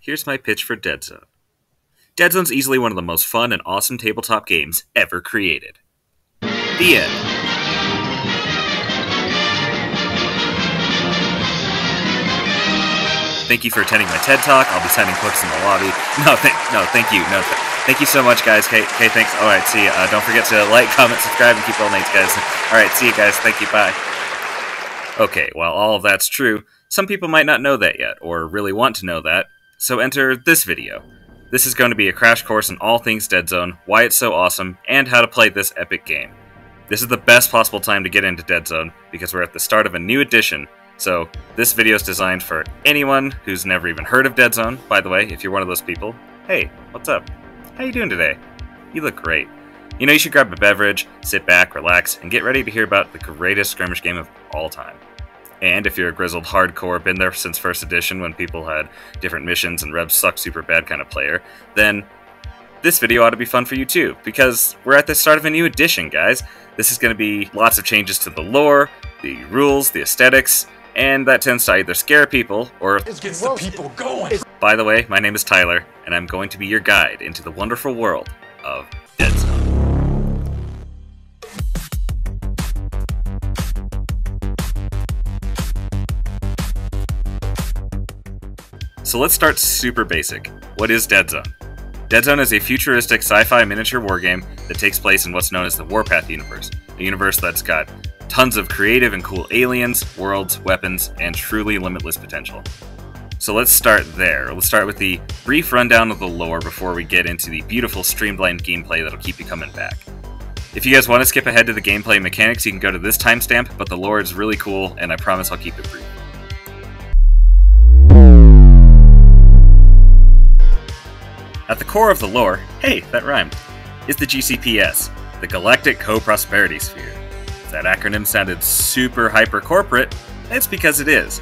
here's my pitch for Dead Zone. Dead Zone's easily one of the most fun and awesome tabletop games ever created. The end. Thank you for attending my TED Talk. I'll be signing books in the lobby. No, th- no, thank you. No, th- thank you so much, guys. Okay, thanks. All right, see you. Uh, don't forget to like, comment, subscribe, and keep all nights, guys. All right, see you guys. Thank you. Bye. Okay, while all of that's true, some people might not know that yet, or really want to know that, so enter this video. This is going to be a crash course in all things Dead Zone, why it's so awesome, and how to play this epic game. This is the best possible time to get into Dead Zone, because we're at the start of a new edition, so this video is designed for anyone who's never even heard of Dead Zone. By the way, if you're one of those people, hey, what's up? How you doing today? You look great. You know, you should grab a beverage, sit back, relax, and get ready to hear about the greatest skirmish game of all time. And if you're a grizzled hardcore, been there since first edition when people had different missions and Rebs suck super bad kind of player, then this video ought to be fun for you too, because we're at the start of a new edition, guys. This is going to be lots of changes to the lore, the rules, the aesthetics, and that tends to either scare people or. It gets the people going. By the way, my name is Tyler, and I'm going to be your guide into the wonderful world of Dead Zone. So let's start super basic. What is Dead Zone? Dead Zone is a futuristic sci fi miniature wargame that takes place in what's known as the Warpath universe, a universe that's got tons of creative and cool aliens, worlds, weapons, and truly limitless potential. So let's start there. Let's start with the brief rundown of the lore before we get into the beautiful streamlined gameplay that'll keep you coming back. If you guys want to skip ahead to the gameplay mechanics, you can go to this timestamp, but the lore is really cool, and I promise I'll keep it brief. At the core of the lore, hey, that rhymed, is the GCPS, the Galactic Co-Prosperity Sphere. If that acronym sounded super hyper corporate, it's because it is.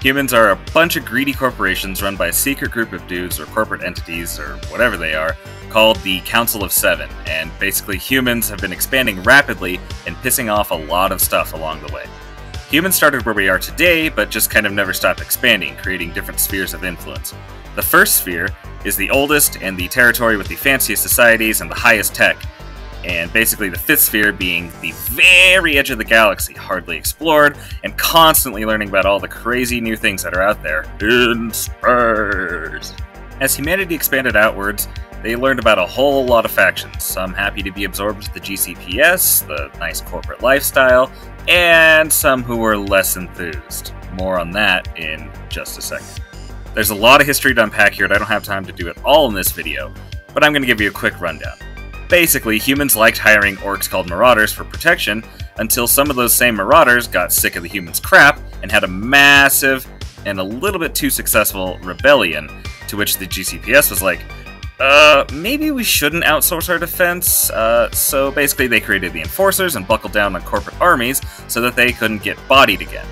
Humans are a bunch of greedy corporations run by a secret group of dudes or corporate entities or whatever they are called the Council of Seven, and basically humans have been expanding rapidly and pissing off a lot of stuff along the way. Humans started where we are today, but just kind of never stopped expanding, creating different spheres of influence. The first sphere is the oldest and the territory with the fanciest societies and the highest tech, and basically the fifth sphere being the very edge of the galaxy, hardly explored, and constantly learning about all the crazy new things that are out there in space. As humanity expanded outwards, they learned about a whole lot of factions, some happy to be absorbed into the GCPS, the nice corporate lifestyle, and some who were less enthused. More on that in just a second. There's a lot of history to unpack here, and I don't have time to do it all in this video, but I'm going to give you a quick rundown. Basically, humans liked hiring orcs called Marauders for protection until some of those same Marauders got sick of the humans' crap and had a massive and a little bit too successful rebellion, to which the GCPS was like, uh, maybe we shouldn't outsource our defense. Uh, so basically, they created the enforcers and buckled down on corporate armies so that they couldn't get bodied again.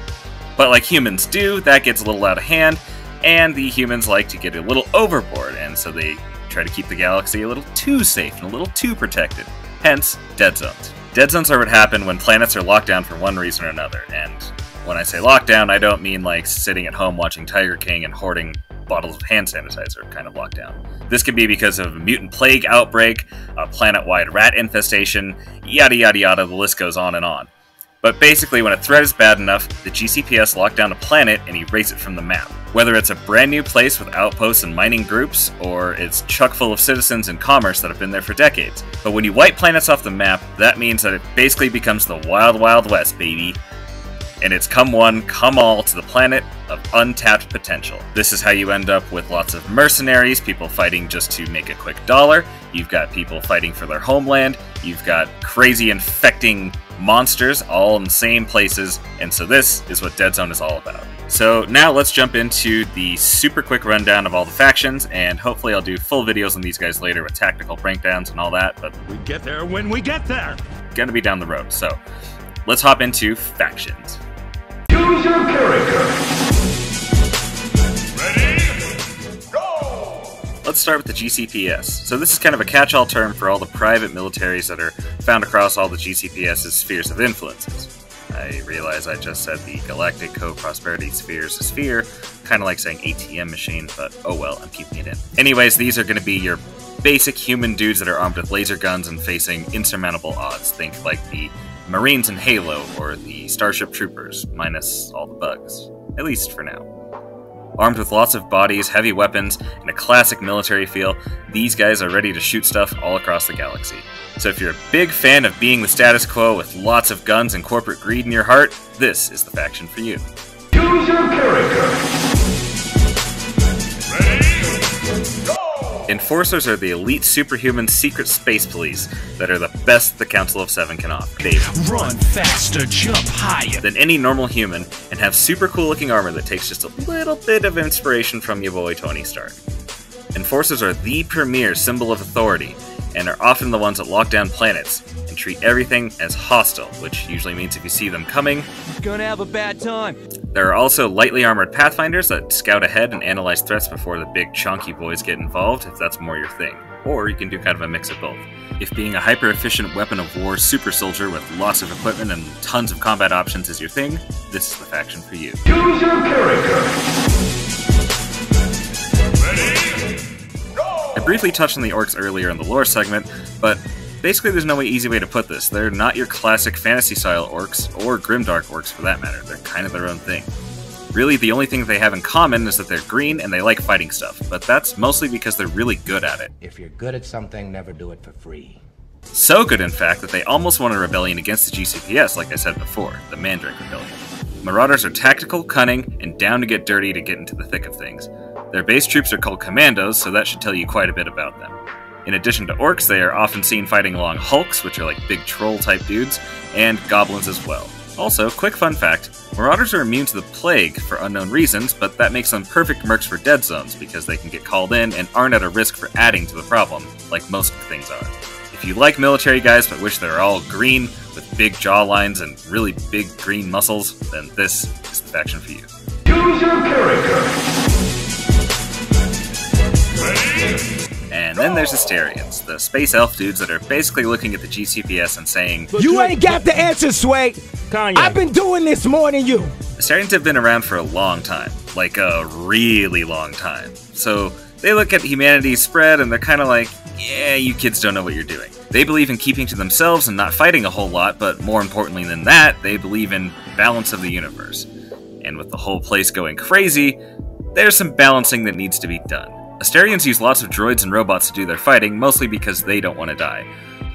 But like humans do, that gets a little out of hand, and the humans like to get a little overboard, and so they try to keep the galaxy a little too safe and a little too protected. Hence, dead zones. Dead zones are what happen when planets are locked down for one reason or another, and when I say lockdown, I don't mean like sitting at home watching Tiger King and hoarding bottles of hand sanitizer kind of lockdown. This could be because of a mutant plague outbreak, a planet wide rat infestation, yada yada yada, the list goes on and on. But basically, when a threat is bad enough, the GCPS lock down a planet and erase it from the map. Whether it's a brand new place with outposts and mining groups, or it's chock full of citizens and commerce that have been there for decades. But when you wipe planets off the map, that means that it basically becomes the wild, wild west, baby. And it's come one, come all to the planet of untapped potential. This is how you end up with lots of mercenaries, people fighting just to make a quick dollar. You've got people fighting for their homeland. You've got crazy infecting monsters all in the same places. And so this is what Dead Zone is all about. So now let's jump into the super quick rundown of all the factions, and hopefully I'll do full videos on these guys later with tactical breakdowns and all that, but We get there when we get there. gonna be down the road. So let's hop into factions. Choose your character. Let's start with the GCPS. So this is kind of a catch-all term for all the private militaries that are found across all the GCPS's spheres of influences. I realize I just said the Galactic Co-Prosperity Sphere is a sphere, kind of like saying ATM machine, but oh well, I'm keeping it in. Anyways, these are going to be your basic human dudes that are armed with laser guns and facing insurmountable odds. Think like the Marines in Halo or the Starship Troopers, minus all the bugs. At least for now. Armed with lots of bodies, heavy weapons, and a classic military feel, these guys are ready to shoot stuff all across the galaxy. So if you're a big fan of being the status quo with lots of guns and corporate greed in your heart, this is the faction for you. Choose your character. Enforcers are the elite superhuman secret space police that are the best the Council of Seven can offer. They Run faster, jump higher. than any normal human and have super cool looking armor that takes just a little bit of inspiration from your boy Tony Stark. Enforcers are the premier symbol of authority and are often the ones that lock down planets treat everything as hostile, which usually means if you see them coming, Gonna have a bad time. there are also lightly armored pathfinders that scout ahead and analyze threats before the big chunky boys get involved, if that's more your thing. Or you can do kind of a mix of both. If being a hyper efficient weapon of war super soldier with lots of equipment and tons of combat options is your thing, this is the faction for you. Choose your character. I briefly touched on the orcs earlier in the lore segment, but basically there's no way easy way to put this. They're not your classic fantasy style orcs, or grimdark orcs for that matter. They're kind of their own thing. Really, the only thing they have in common is that they're green and they like fighting stuff, but that's mostly because they're really good at it. If you're good at something, never do it for free. So good, in fact, that they almost won a rebellion against the GCPS, like I said before, the Mandrake Rebellion. Marauders are tactical, cunning, and down to get dirty to get into the thick of things. Their base troops are called commandos, so that should tell you quite a bit about them. In addition to orcs, they are often seen fighting along hulks, which are like big troll type dudes, and goblins as well. Also, quick fun fact Marauders are immune to the plague for unknown reasons, but that makes them perfect mercs for dead zones because they can get called in and aren't at a risk for adding to the problem, like most things are. If you like military guys but wish they're all green with big jaw lines and really big green muscles, then this is the faction for you. Choose your character. Then there's Asterians, the space elf dudes that are basically looking at the GCPS and saying, You ain't got the answer, Sway. Kanye. I've been doing this more than you. Asterians have been around for a long time, like a really long time. So they look at humanity's spread and they're kind of like, yeah, you kids don't know what you're doing. They believe in keeping to themselves and not fighting a whole lot, but more importantly than that, they believe in balance of the universe. And with the whole place going crazy, there's some balancing that needs to be done. Asterians use lots of droids and robots to do their fighting, mostly because they don't want to die.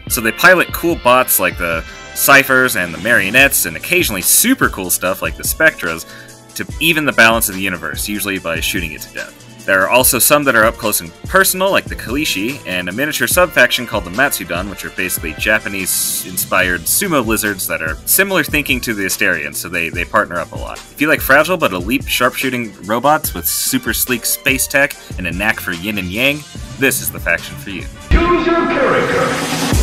So they pilot cool bots like the Ciphers and the Marionettes, and occasionally super cool stuff like the Spectras, to even the balance of the universe, usually by shooting it to death. There are also some that are up close and personal, like the Kalishi, and a miniature sub-faction called the Matsudan, which are basically Japanese-inspired sumo lizards that are similar thinking to the Asterians, so they, they partner up a lot. If you like fragile but elite sharpshooting robots with super sleek space tech and a knack for yin and yang, this is the faction for you. Choose your character.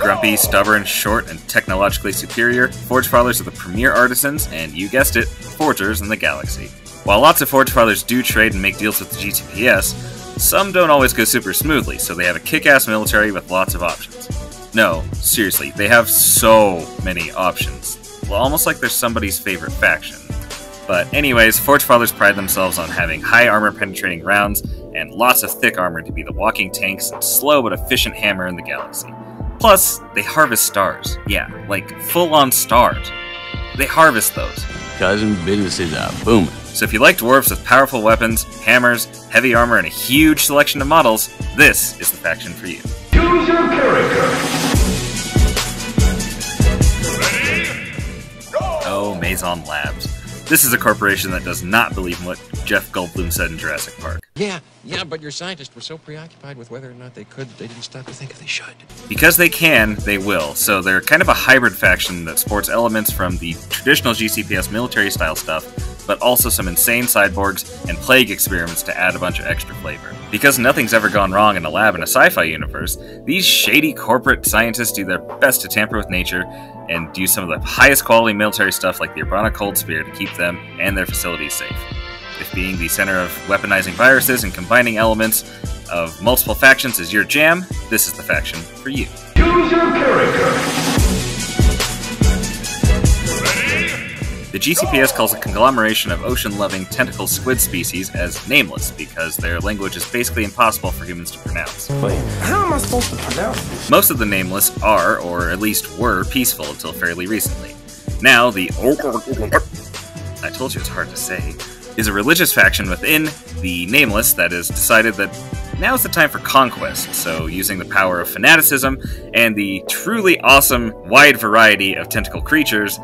Grumpy, stubborn, short, and technologically superior, Forge Fathers are the premier artisans, and you guessed it, forgers in the galaxy. While lots of Forge Fathers do trade and make deals with the GCPS, some don't always go super smoothly, so they have a kick ass military with lots of options. No, seriously, they have so many options. Well, almost like they're somebody's favorite faction. But, anyways, Forge Fathers pride themselves on having high armor penetrating rounds and lots of thick armor to be the walking tanks and slow but efficient hammer in the galaxy. Plus, they harvest stars. Yeah, like full on stars. They harvest those. Cousin businesses are booming. So if you like dwarves with powerful weapons, hammers, heavy armor, and a huge selection of models, this is the faction for you. Choose your character. Ready? Go! Oh, Mazon Labs. This is a corporation that does not believe in what Jeff Goldblum said in Jurassic Park. Yeah, yeah, but your scientists were so preoccupied with whether or not they could that they didn't stop to think if they should. Because they can, they will. So they're kind of a hybrid faction that sports elements from the traditional GCPS military style stuff, but also some insane cyborgs and plague experiments to add a bunch of extra flavor. Because nothing's ever gone wrong in a lab in a sci fi universe, these shady corporate scientists do their best to tamper with nature and use some of the highest quality military stuff like the Urbana Cold Spear to keep them and their facilities safe. If being the center of weaponizing viruses and combining elements of multiple factions is your jam, this is the faction for you. Choose your character. GCPS calls a conglomeration of ocean loving tentacle squid species as nameless because their language is basically impossible for humans to pronounce. Wait, how am I supposed to pronounce this? Most of the nameless are, or at least were, peaceful until fairly recently. Now, the I told you it's hard to say is a religious faction within the nameless that has decided that now is the time for conquest. So, using the power of fanaticism and the truly awesome wide variety of tentacle creatures,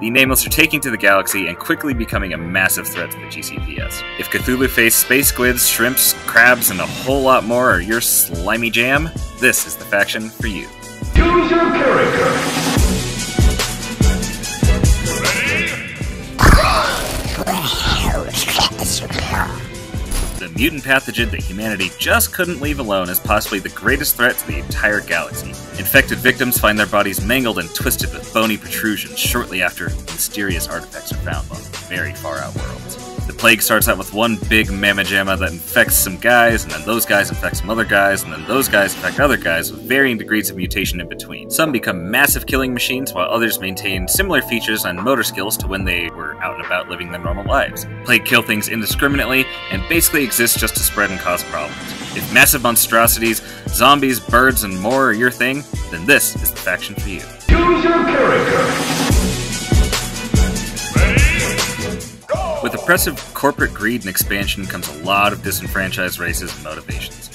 the Nameless are taking to the galaxy and quickly becoming a massive threat to the GCPS. If Cthulhu faced space squids, shrimps, crabs, and a whole lot more are your slimy jam, this is the faction for you. Choose your character. The mutant pathogen that humanity just couldn't leave alone is possibly the greatest threat to the entire galaxy. Infected victims find their bodies mangled and twisted with bony protrusions shortly after mysterious artifacts are found on very far out worlds. The plague starts out with one big mamma jamma that infects some guys, and then those guys infect some other guys, and then those guys infect other guys with varying degrees of mutation in between. Some become massive killing machines, while others maintain similar features and motor skills to when they were out and about living their normal lives. Plague kill things indiscriminately, and basically exist just to spread and cause problems. If massive monstrosities, zombies, birds, and more are your thing, then this is the faction for you. Choose your character. With oppressive corporate greed and expansion comes a lot of disenfranchised races and motivations.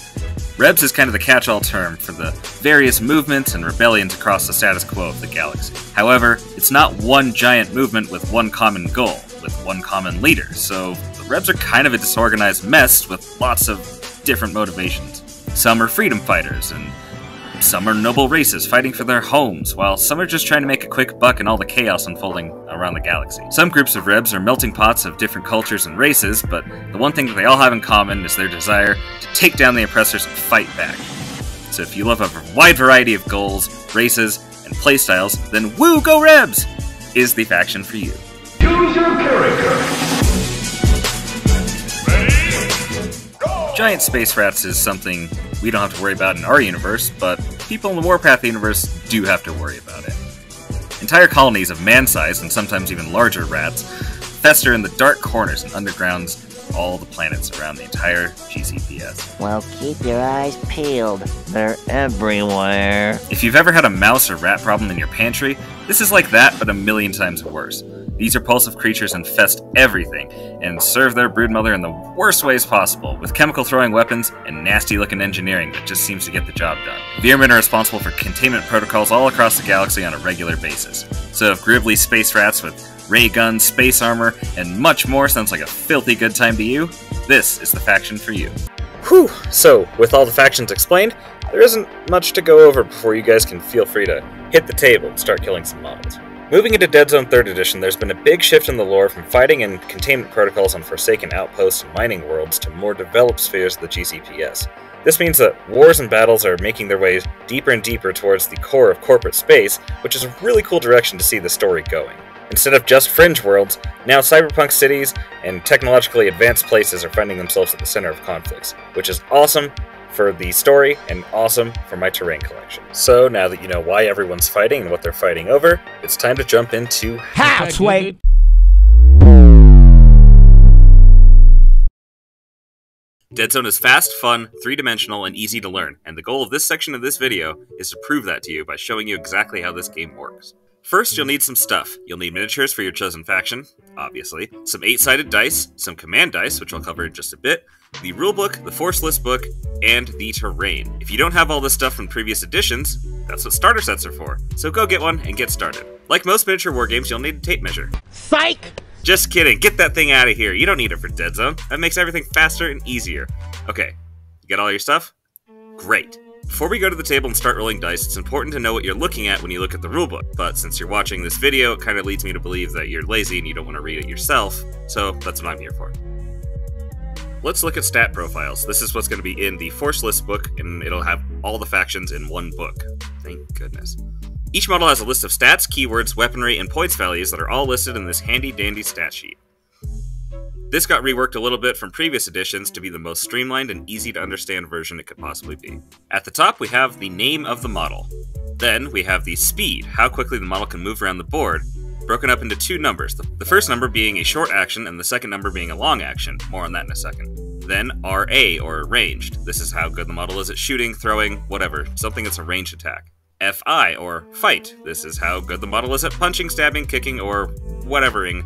Rebs is kind of the catch all term for the various movements and rebellions across the status quo of the galaxy. However, it's not one giant movement with one common goal, with one common leader, so the Rebs are kind of a disorganized mess with lots of different motivations. Some are freedom fighters, and some are noble races fighting for their homes, while some are just trying to make a quick buck in all the chaos unfolding around the galaxy. Some groups of Rebs are melting pots of different cultures and races, but the one thing that they all have in common is their desire to take down the oppressors and fight back. So if you love a wide variety of goals, races, and playstyles, then Woo Go Rebs is the faction for you. Choose your character. Giant space rats is something we don't have to worry about in our universe, but people in the Warpath universe do have to worry about it. Entire colonies of man sized and sometimes even larger rats fester in the dark corners and undergrounds of all the planets around the entire GCPS. Well, keep your eyes peeled. They're everywhere. If you've ever had a mouse or rat problem in your pantry, this is like that, but a million times worse. These repulsive creatures infest everything and serve their broodmother in the worst ways possible, with chemical throwing weapons and nasty looking engineering that just seems to get the job done. Veer Myn are responsible for containment protocols all across the galaxy on a regular basis. So if Grively space rats with ray guns, space armor, and much more sounds like a filthy good time to you, this is the faction for you. Whew, so with all the factions explained, there isn't much to go over before you guys can feel free to hit the table and start killing some models. Moving into Dead Zone 3rd Edition, there's been a big shift in the lore from fighting and containment protocols on Forsaken outposts and mining worlds to more developed spheres of the GCPS. This means that wars and battles are making their way deeper and deeper towards the core of corporate space, which is a really cool direction to see the story going. Instead of just fringe worlds, now cyberpunk cities and technologically advanced places are finding themselves at the center of conflicts, which is awesome for the story and awesome for my terrain collection. So now that you know why everyone's fighting and what they're fighting over, it's time to jump into How, Sway? Dead Zone is fast, fun, three-dimensional, and easy to learn, and the goal of this section of this video is to prove that to you by showing you exactly how this game works. First, you'll hmm. need some stuff. You'll need miniatures for your chosen faction, obviously, some 8-sided dice, some command dice, which I'll cover in just a bit, the rulebook, the force list book, and the terrain. If you don't have all this stuff from previous editions, that's what starter sets are for. So go get one and get started. Like most miniature war games, you'll need a tape measure. Psych! Just kidding, get that thing out of here. You don't need it for Dead Zone. That makes everything faster and easier. Okay, you got all your stuff? Great. Before we go to the table and start rolling dice, it's important to know what you're looking at when you look at the rulebook. But since you're watching this video, it kind of leads me to believe that you're lazy and you don't want to read it yourself, so that's what I'm here for. Let's look at stat profiles. This is what's going to be in the Force List book, and it'll have all the factions in one book. Thank goodness. Each model has a list of stats, keywords, weaponry, and points values that are all listed in this handy dandy stat sheet. This got reworked a little bit from previous editions to be the most streamlined and easy to understand version it could possibly be. At the top, we have the name of the model. Then we have the speed, how quickly the model can move around the board, broken up into two numbers, the first number being a short action and the second number being a long action. More on that in a second. Then RA, or ranged. This is how good the model is at shooting, throwing, whatever, something that's a ranged attack. FI, or fight. This is how good the model is at punching, stabbing, kicking, or whatevering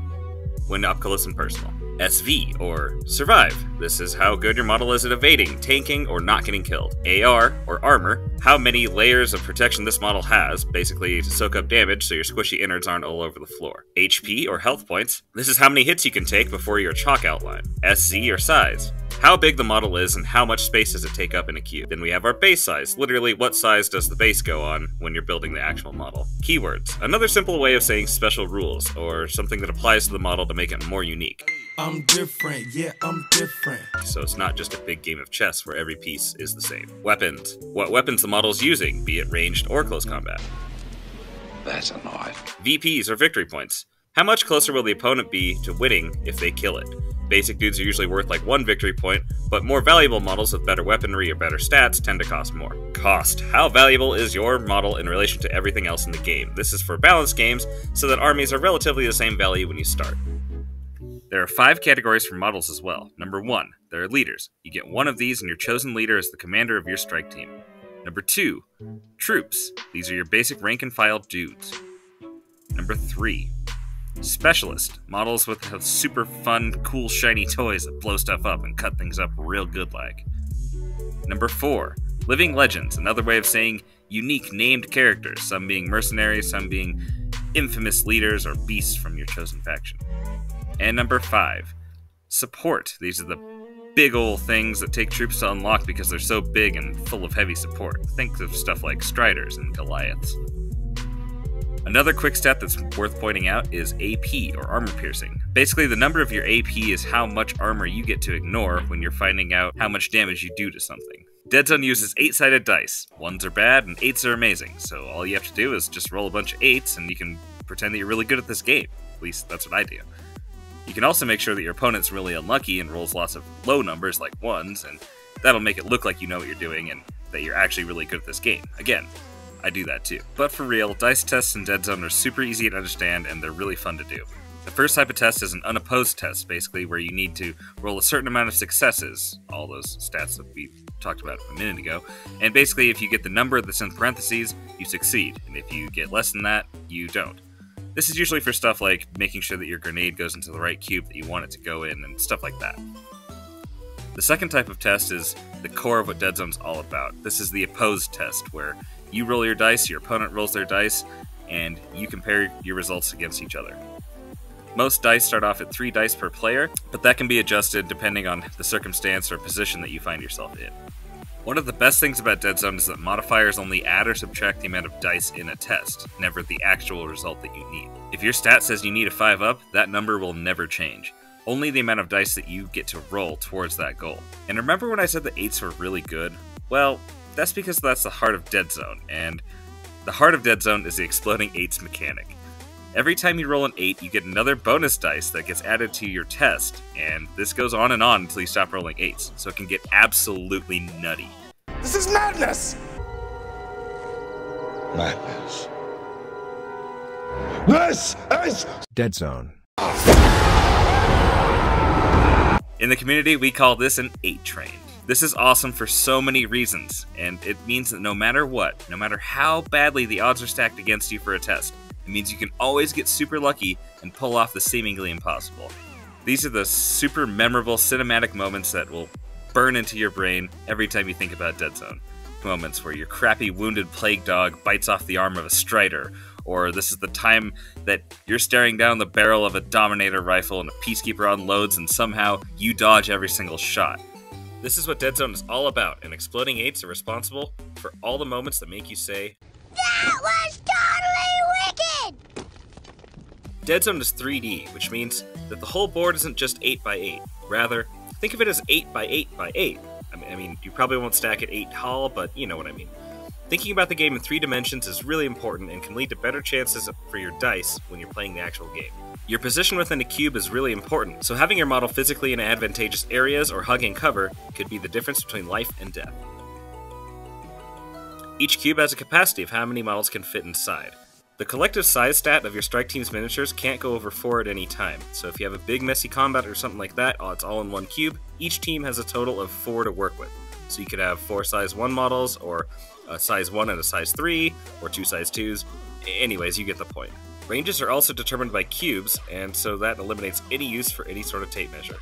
when up close and personal. SV, or Survive. This is how good your model is at evading, tanking, or not getting killed. AR, or Armor. How many layers of protection this model has, basically to soak up damage so your squishy innards aren't all over the floor. HP, or Health Points. This is how many hits you can take before your chalk outline. SZ, or Size. How big the model is and how much space does it take up in a cube. Then we have our base size. Literally, what size does the base go on when you're building the actual model. Keywords. Another simple way of saying special rules, or something that applies to the model to make it more unique. I'm different, yeah, I'm different. So it's not just a big game of chess where every piece is the same. Weapons. What weapons the model's using, be it ranged or close combat. That's a knife. VPs or victory points. How much closer will the opponent be to winning if they kill it? Basic dudes are usually worth like one victory point, but more valuable models with better weaponry or better stats tend to cost more. Cost. How valuable is your model in relation to everything else in the game? This is for balanced games, so that armies are relatively the same value when you start. There are five categories for models as well. Number one, there are leaders. You get one of these, and your chosen leader is the commander of your strike team. Number two, troops. These are your basic rank and file dudes. Number three, specialist. Models with super fun, cool, shiny toys that blow stuff up and cut things up real good like. Number four, living legends. Another way of saying unique named characters, some being mercenaries, some being infamous leaders or beasts from your chosen faction. And number five, support. These are the big old things that take troops to unlock because they're so big and full of heavy support. Think of stuff like Striders and Goliaths. Another quick stat that's worth pointing out is AP, or armor piercing. Basically, the number of your AP is how much armor you get to ignore when you're finding out how much damage you do to something. Dead Zone uses 8 sided dice. Ones are bad and 8s are amazing, so all you have to do is just roll a bunch of 8s and you can pretend that you're really good at this game. At least that's what I do. You can also make sure that your opponent's really unlucky and rolls lots of low numbers like 1s, and that'll make it look like you know what you're doing and that you're actually really good at this game. Again, I do that too. But for real, dice tests in Dead Zone are super easy to understand and they're really fun to do. The first type of test is an unopposed test, basically, where you need to roll a certain amount of successes, all those stats that we talked about a minute ago, and basically, if you get the number that's in parentheses, you succeed, and if you get less than that, you don't. This is usually for stuff like making sure that your grenade goes into the right cube that you want it to go in, and stuff like that. The second type of test is the core of what Dead Zone's all about. This is the opposed test, where you roll your dice, your opponent rolls their dice, and you compare your results against each other. Most dice start off at 3 dice per player, but that can be adjusted depending on the circumstance or position that you find yourself in. One of the best things about Dead Zone is that modifiers only add or subtract the amount of dice in a test, never the actual result that you need. If your stat says you need a 5 up, that number will never change. Only the amount of dice that you get to roll towards that goal. And remember when I said the 8s were really good? Well, that's because that's the heart of Dead Zone, and the heart of Dead Zone is the exploding 8s mechanic. Every time you roll an 8, you get another bonus dice that gets added to your test, and this goes on and on until you stop rolling 8s, so it can get absolutely nutty. This is madness! Madness. This is Dead Zone. In the community, we call this an 8 train. This is awesome for so many reasons, and it means that no matter what, no matter how badly the odds are stacked against you for a test, it means you can always get super lucky and pull off the seemingly impossible. These are the super memorable cinematic moments that will burn into your brain every time you think about Dead Zone. Moments where your crappy wounded plague dog bites off the arm of a strider, or this is the time that you're staring down the barrel of a Dominator rifle and a Peacekeeper unloads and somehow you dodge every single shot. This is what Dead Zone is all about, and Exploding 8s are responsible for all the moments that make you say, That was! Dead Zone is 3D, which means that the whole board isn't just 8 by 8 Rather, think of it as 8 by 8 by 8 I mean, I mean, you probably won't stack it 8 tall, but you know what I mean. Thinking about the game in three dimensions is really important and can lead to better chances for your dice when you're playing the actual game. Your position within a cube is really important, so having your model physically in advantageous areas or hugging cover could be the difference between life and death. Each cube has a capacity of how many models can fit inside. The collective size stat of your strike team's miniatures can't go over 4 at any time, so if you have a big messy combat or something like that, it's all in one cube, each team has a total of 4 to work with. So you could have 4 size 1 models, or a size 1 and a size 3, or 2 size 2s. Anyways, you get the point. Ranges are also determined by cubes, and so that eliminates any use for any sort of tape measure.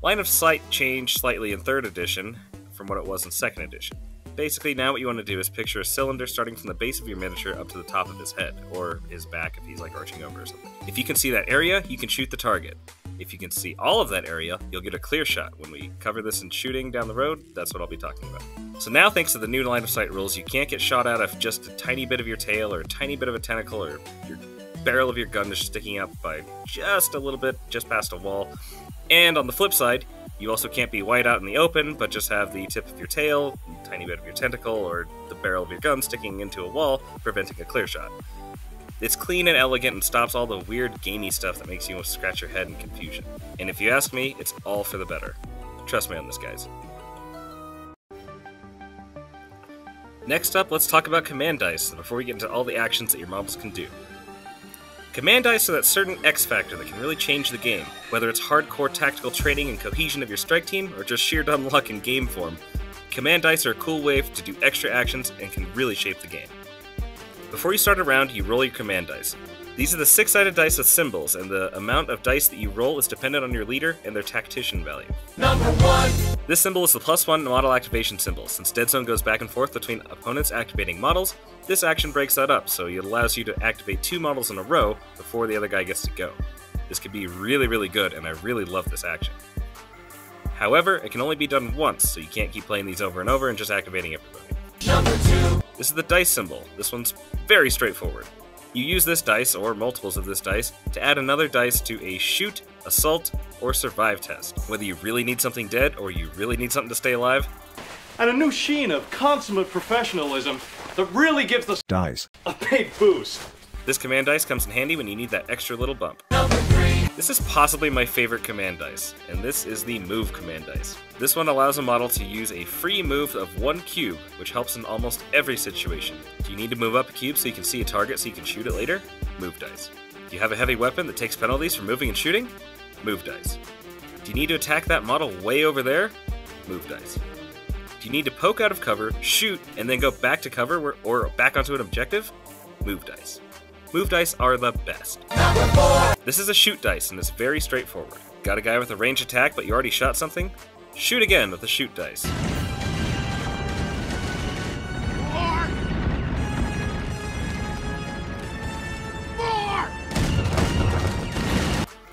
Line of sight changed slightly in 3rd edition from what it was in 2nd edition. Basically, now what you want to do is picture a cylinder starting from the base of your miniature up to the top of his head, or his back if he's like arching over or something. If you can see that area, you can shoot the target. If you can see all of that area, you'll get a clear shot. When we cover this in shooting down the road, that's what I'll be talking about. So now, thanks to the new line of sight rules, you can't get shot out of just a tiny bit of your tail, or a tiny bit of a tentacle, or your barrel of your gun is sticking up by just a little bit, just past a wall. And on the flip side, you also can't be wide out in the open, but just have the tip of your tail, tiny bit of your tentacle, or the barrel of your gun sticking into a wall, preventing a clear shot. It's clean and elegant and stops all the weird gamey stuff that makes you scratch your head in confusion. And if you ask me, it's all for the better. Trust me on this, guys. Next up, let's talk about command dice before we get into all the actions that your models can do. Command dice are that certain X factor that can really change the game, whether it's hardcore tactical training and cohesion of your strike team, or just sheer dumb luck in game form. Command dice are a cool way to do extra actions and can really shape the game. Before you start a round, you roll your command dice. These are the six sided dice with symbols, and the amount of dice that you roll is dependent on your leader and their tactician value. Number one. This symbol is the plus one model activation symbol. Since Dead Zone goes back and forth between opponents activating models, this action breaks that up, so it allows you to activate two models in a row before the other guy gets to go. This could be really, really good, and I really love this action. However, it can only be done once, so you can't keep playing these over and over and just activating everybody. Number two. This is the dice symbol. This one's very straightforward. You use this dice, or multiples of this dice, to add another dice to a shoot, assault, or survive test. Whether you really need something dead or you really need something to stay alive, and a new sheen of consummate professionalism that really gives the dice a big boost. This command dice comes in handy when you need that extra little bump. This is possibly my favorite command dice, and this is the move command dice. This one allows a model to use a free move of one cube, which helps in almost every situation. Do you need to move up a cube so you can see a target so you can shoot it later? Move dice. Do you have a heavy weapon that takes penalties for moving and shooting? Move dice. Do you need to attack that model way over there? Move dice. Do you need to poke out of cover, shoot, and then go back to cover or back onto an objective? Move dice. Move dice are the best. This is a shoot dice and it's very straightforward. Got a guy with a range attack but you already shot something? Shoot again with the shoot dice.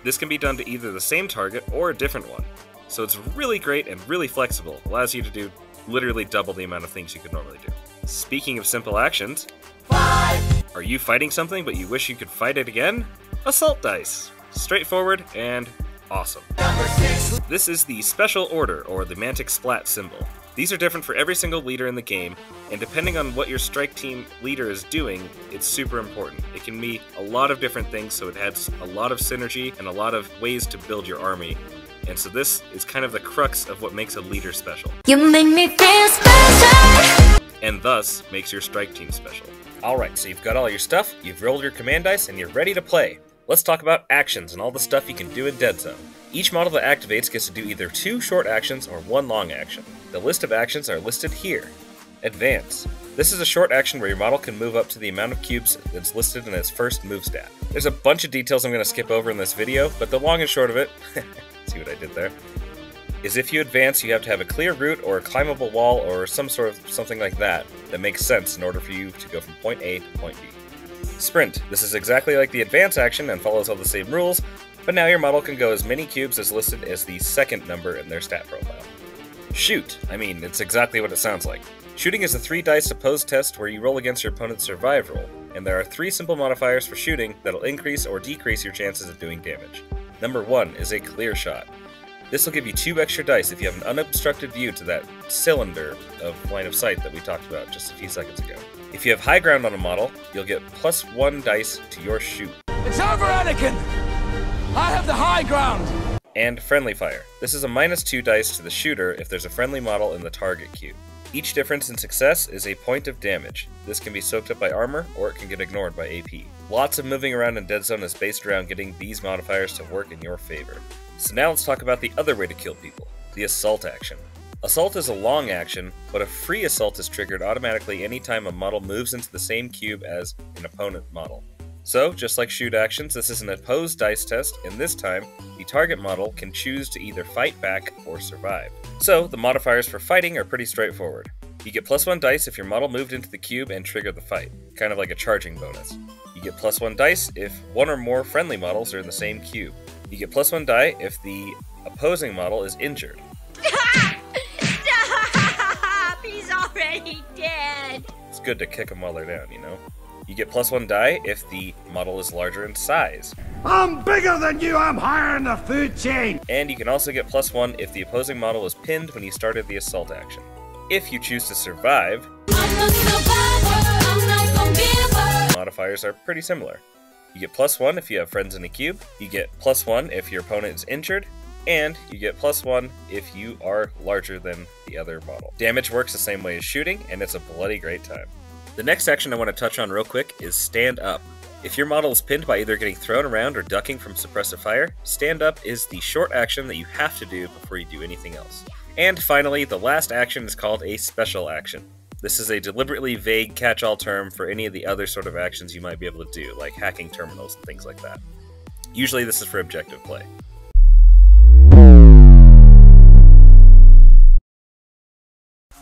This can be done to either the same target or a different one. So it's really great and really flexible, allows you to do literally double the amount of things you could normally do. Speaking of simple actions, Five. Are you fighting something but you wish you could fight it again? Assault dice. Straightforward and awesome. This is the Special Order, or the Mantic Splat symbol. These are different for every single leader in the game, and depending on what your strike team leader is doing, it's super important. It can be a lot of different things, so it has a lot of synergy and a lot of ways to build your army. And so this is kind of the crux of what makes a leader special, You make me feel special. and thus makes your strike team special. Alright, so you've got all your stuff, you've rolled your command dice, and you're ready to play. Let's talk about actions and all the stuff you can do in Dead Zone. Each model that activates gets to do either two short actions or one long action. The list of actions are listed here. Advance. This is a short action where your model can move up to the amount of cubes that's listed in its first move stat. There's a bunch of details I'm going to skip over in this video, but the long and short of it, see what I did there, is if you advance, you have to have a clear route or a climbable wall or some sort of something like that that makes sense in order for you to go from point A to point B. Sprint. This is exactly like the advance action and follows all the same rules, but now your model can go as many cubes as listed as the second number in their stat profile. Shoot. I mean, it's exactly what it sounds like. Shooting is a three dice opposed test where you roll against your opponent's survive roll, and there are three simple modifiers for shooting that'll increase or decrease your chances of doing damage. Number one is a clear shot. This will give you two extra dice if you have an unobstructed view to that cylinder of line of sight that we talked about just a few seconds ago. If you have high ground on a model, you'll get plus one dice to your shoot. It's over, Anakin! I have the high ground! And friendly fire. This is a minus two dice to the shooter if there's a friendly model in the target cube. Each difference in success is a point of damage. This can be soaked up by armor, or it can get ignored by AP. Lots of moving around in Dead Zone is based around getting these modifiers to work in your favor. So now let's talk about the other way to kill people, the assault action. Assault is a long action, but a free assault is triggered automatically anytime a model moves into the same cube as an opponent model. So, just like shoot actions, this is an opposed dice test, and this time, the target model can choose to either fight back or survive. So, the modifiers for fighting are pretty straightforward. You get plus one dice if your model moved into the cube and triggered the fight, kind of like a charging bonus. You get plus one dice if one or more friendly models are in the same cube. You get plus one die if the opposing model is injured. Stop! He's already dead. It's good to kick them while they're down, you know? You get plus one die if the model is larger in size. I'm bigger than you, I'm higher in the food chain! And you can also get plus one if the opposing model was pinned when you started the assault action. If you choose to survive, modifiers are pretty similar. You get plus one if you have friends in a cube, you get plus one if your opponent is injured, and you get plus one if you are larger than the other model. Damage works the same way as shooting, and it's a bloody great time. The next action I want to touch on real quick is Stand Up. If your model is pinned by either getting thrown around or ducking from suppressive fire, Stand Up is the short action that you have to do before you do anything else. And finally, the last action is called a Special Action. This is a deliberately vague catch all term for any of the other sort of actions you might be able to do, like hacking terminals and things like that. Usually, this is for objective play.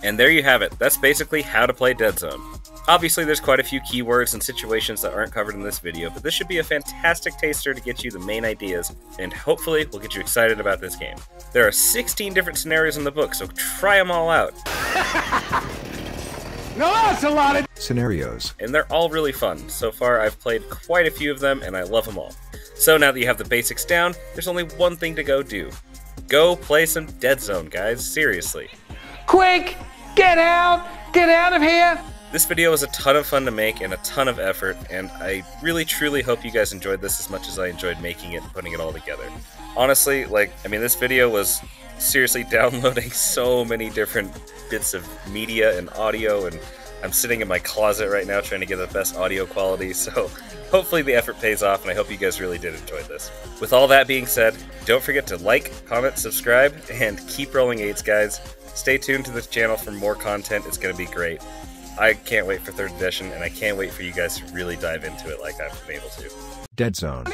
And there you have it. That's basically how to play Dead Zone. Obviously, there's quite a few keywords and situations that aren't covered in this video, but this should be a fantastic taster to get you the main ideas, and hopefully will get you excited about this game. There are 16 different scenarios in the book, so try them all out. No, that's a lot of scenarios. And they're all really fun. So far, I've played quite a few of them, and I love them all. So now that you have the basics down, there's only one thing to go do. Go play some Dead Zone, guys. Seriously. Quick! Get out! Get out of here! This video was a ton of fun to make and a ton of effort, and I really truly hope you guys enjoyed this as much as I enjoyed making it and putting it all together. Honestly, like, I mean, this video was seriously downloading so many different bits of media and audio, and I'm sitting in my closet right now trying to get the best audio quality, so hopefully the effort pays off, and I hope you guys really did enjoy this. With all that being said, don't forget to like, comment, subscribe, and keep rolling eights, guys. Stay tuned to this channel for more content, it's going to be great. I can't wait for third edition, and I can't wait for you guys to really dive into it like I've been able to. Dead Zone.